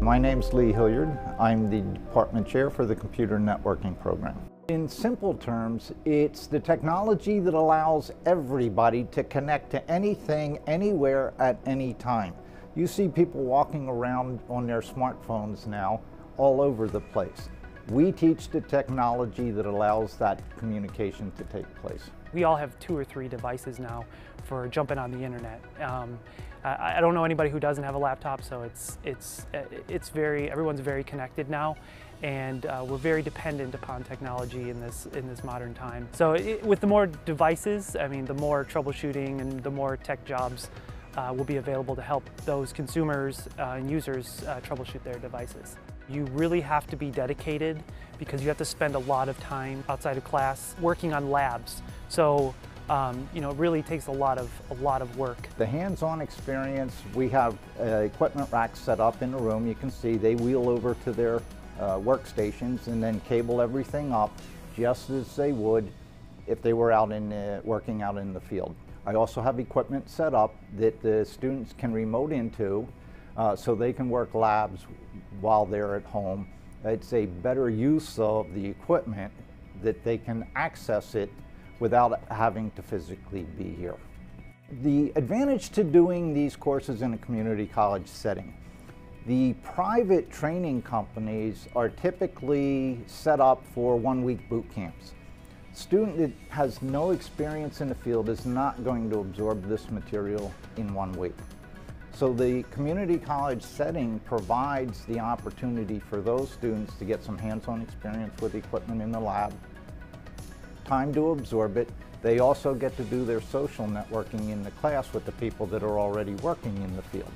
My name's Lee Hilliard. I'm the department chair for the computer networking program. In simple terms, it's the technology that allows everybody to connect to anything, anywhere, at any time. You see people walking around on their smartphones now all over the place. We teach the technology that allows that communication to take place. We all have two or three devices now for jumping on the internet. Um, I, I, don't know anybody who doesn't have a laptop, so it's, it's, it's very, everyone's very connected now and uh, we're very dependent upon technology in this in this modern time. So it, with the more devices, I mean, the more troubleshooting and the more tech jobs uh, will be available to help those consumers uh, and users uh, troubleshoot their devices. You really have to be dedicated because you have to spend a lot of time outside of class working on labs. So um, you know, it really takes a lot of a lot of work. The hands-on experience, we have uh, equipment racks set up in the room. You can see they wheel over to their uh, workstations and then cable everything up just as they would if they were out in uh, working out in the field. I also have equipment set up that the students can remote into uh, so they can work labs while they're at home. It's a better use of the equipment that they can access it without having to physically be here. The advantage to doing these courses in a community college setting the private training companies are typically set up for one-week boot camps. Student that has no experience in the field is not going to absorb this material in one week. So the community college setting provides the opportunity for those students to get some hands-on experience with equipment in the lab, time to absorb it. They also get to do their social networking in the class with the people that are already working in the field.